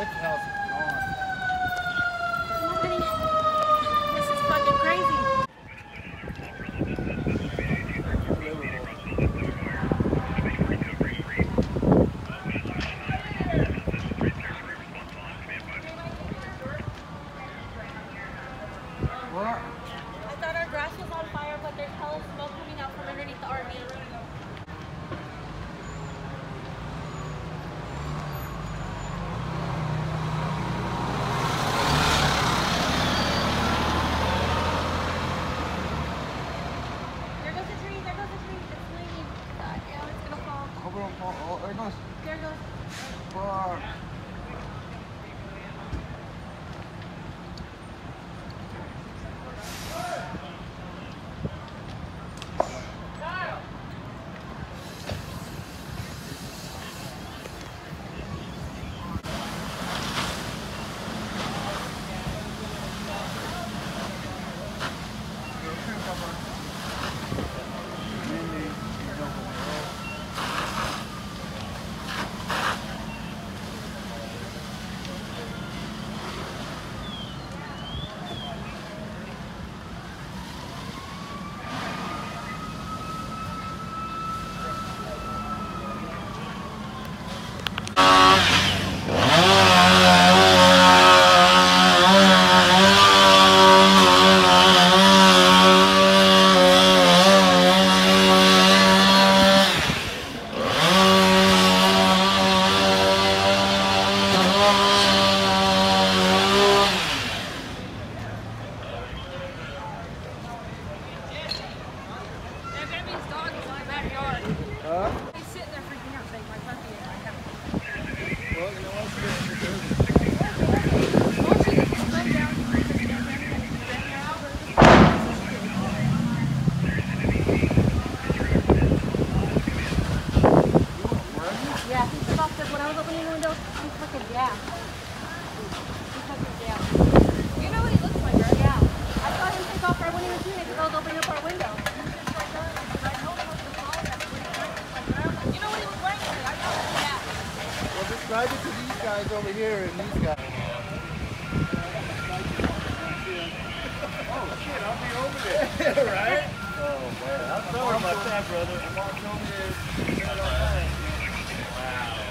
I thought our grass was on fire, but there's hell smoke coming out from underneath the RV. Hope it don't fall. Oh, there it goes. There it goes. Fuck. Yeah, he took off when I was opening the window, he fucking yeah. He fucking yeah. You know what he looks like, right? Yeah. I saw him take off right when he was doing it because I was opening up our window. You know what he was wearing? I know. Yeah. Well, describe it to these guys over here and these guys. Oh shit, I'll be over there. right? Oh man, I'm sorry about that, brother. I'm on over there. Wow.